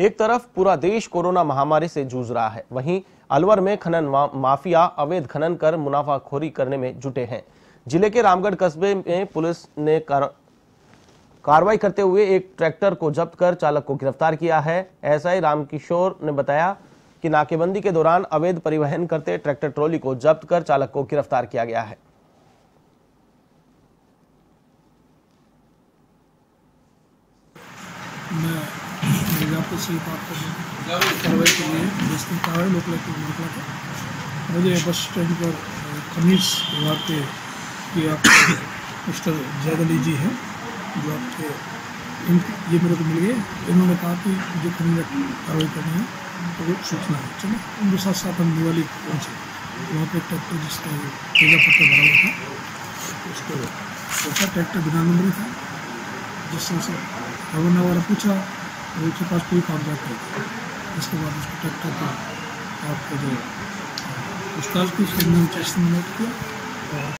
एक तरफ़ पूरा देश कोरोना महामारी से जूझ रहा है। वहीं अलवर में खनन माफिया अवैध खनन कर मुनाफाखोरी करने में जुटे हैं। ज़िले के रामगढ़ कस्बे में पुलिस ने कार... कार्रवाई करते हुए एक ट्रैक्टर को जब्त कर चालक को गिरफ़्तार किया है। एसआई रामकिशोर ने बताया कि नाकेबंदी के दौरान अवैध परिवहन करते ट्रैक्टर ट्रॉली को जब्त कर चालक को गिरफ़्तार किया गया है। मैं मिर्जापुर से रहा हूँ कार्रवाई के लिए जिसने कहा है लोकल के निकला था मुझे बस स्टैंड पर खमीस विभाग के कि आप, मिस्टर जैद अली जी हैं, जो आपके इन ये मेरे को मिल गए। इन्होंने कहा कि जो खमीस कार्रवाई करनी है तो वो सूचना है। चलो उनके साथ साथ हम दिवाली पहुँचे। वहाँ पे ट्रैक्टर जिसका तेजा पत्ता भरा हुआ था, उसको ट्रैक्टर बिना नंबर था। जिससे से खबर वगैरह पूछा तो उसके पास कोई कागजात नहीं थे इसके बाद उसको ट्रैक्टर को आपको जो पूछताछ की उसके में टेस्ट किया। और